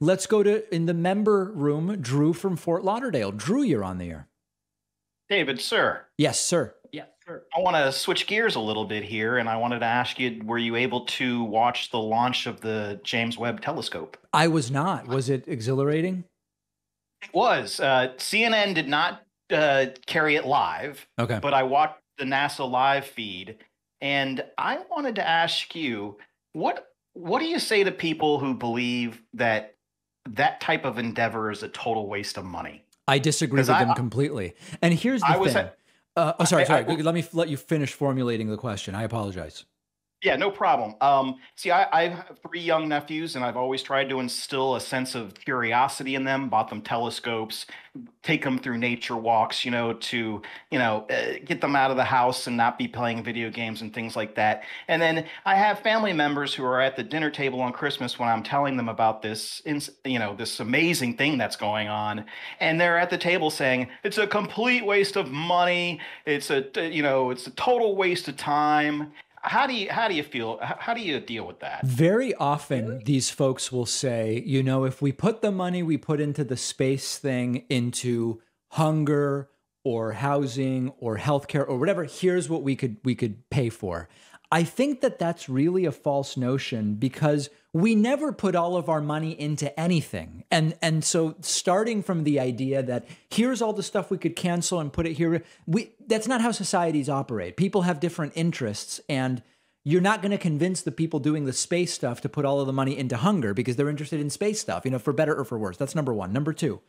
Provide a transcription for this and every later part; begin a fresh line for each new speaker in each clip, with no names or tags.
Let's go to in the member room, Drew from Fort Lauderdale. Drew, you're on the air.
David, sir.
Yes, sir.
Yes, sir. I want to switch gears a little bit here, and I wanted to ask you: Were you able to watch the launch of the James Webb Telescope?
I was not. Was it exhilarating?
It was. Uh, CNN did not uh, carry it live.
Okay.
But I watched the NASA live feed, and I wanted to ask you what what do you say to people who believe that that type of endeavor is a total waste of money?
I disagree with I, them completely. And here's the I thing. Was, uh, oh, sorry, sorry. I, let me let you finish formulating the question. I apologize.
Yeah, no problem. Um, see, I, I have three young nephews, and I've always tried to instill a sense of curiosity in them. Bought them telescopes, take them through nature walks, you know, to you know uh, get them out of the house and not be playing video games and things like that. And then I have family members who are at the dinner table on Christmas when I'm telling them about this, you know, this amazing thing that's going on, and they're at the table saying it's a complete waste of money. It's a you know, it's a total waste of time how do you how do you feel how do you deal with that?
Very often these folks will say you know if we put the money we put into the space thing into hunger or housing or healthcare or whatever here's what we could we could pay for i think that that's really a false notion because we never put all of our money into anything. And and so starting from the idea that here's all the stuff we could cancel and put it here we that's not how societies operate. People have different interests and you're not going to convince the people doing the space stuff to put all of the money into hunger because they're interested in space stuff you know for better or for worse. That's number 1 number 2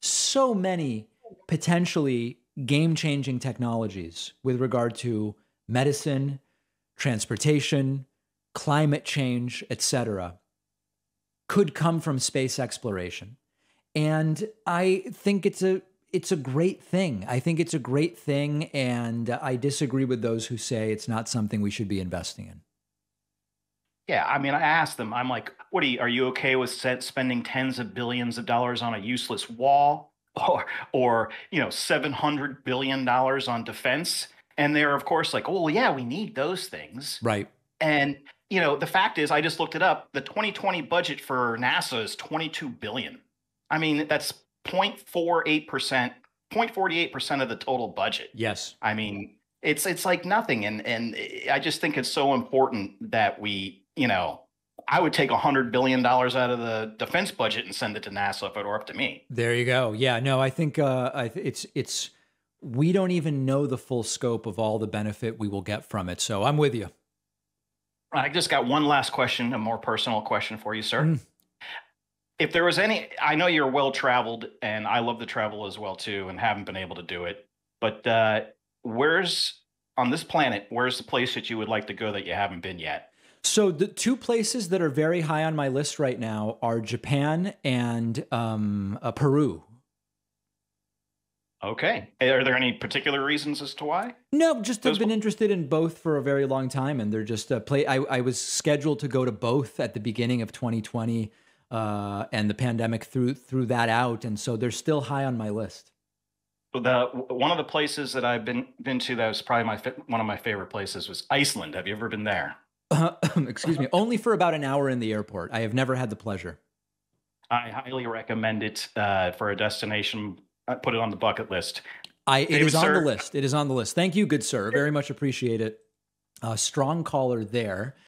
so many potentially game-changing technologies with regard to medicine transportation climate change, etc., could come from space exploration. And I think it's a it's a great thing. I think it's a great thing and I disagree with those who say it's not something we should be investing in.
Yeah, I mean, I asked them. I'm like, "What are you? Are you okay with spending tens of billions of dollars on a useless wall, or, or you know, seven hundred billion dollars on defense?" And they're of course like, "Oh, well, yeah, we need those things."
Right.
And you know, the fact is, I just looked it up. The 2020 budget for NASA is 22 billion. I mean, that's 0.48 percent, 0.48 percent of the total budget.
Yes.
I mean, it's it's like nothing, and and I just think it's so important that we, you know, I would take a hundred billion dollars out of the defense budget and send it to NASA if it were up to me.
There you go. Yeah. No, I think uh, I th- it's it's we don't even know the full scope of all the benefit we will get from it. So I'm with you.
I just got one last question, a more personal question for you, sir. Mm. If there was any, I know you're well traveled, and I love to travel as well too, and haven't been able to do it. But uh, where's on this planet? Where's the place that you would like to go that you haven't been yet?
So the two places that are very high on my list right now are Japan and um, uh, Peru.
Okay. Are there any particular reasons as to why?
No, just Those have been interested in both for a very long time, and they're just uh, play. I, I was scheduled to go to both at the beginning of 2020, uh, and the pandemic threw threw that out, and so they're still high on my list.
The one of the places that I've been been to that was probably my one of my favorite places was Iceland. Have you ever been there?
Uh, excuse me. Only for about an hour in the airport. I have never had the pleasure.
I highly recommend it uh, for a destination put it on the bucket list.
I, it David, is on sir. the list. It is on the list. Thank you, good sir. Very much appreciate it. Uh, strong caller there.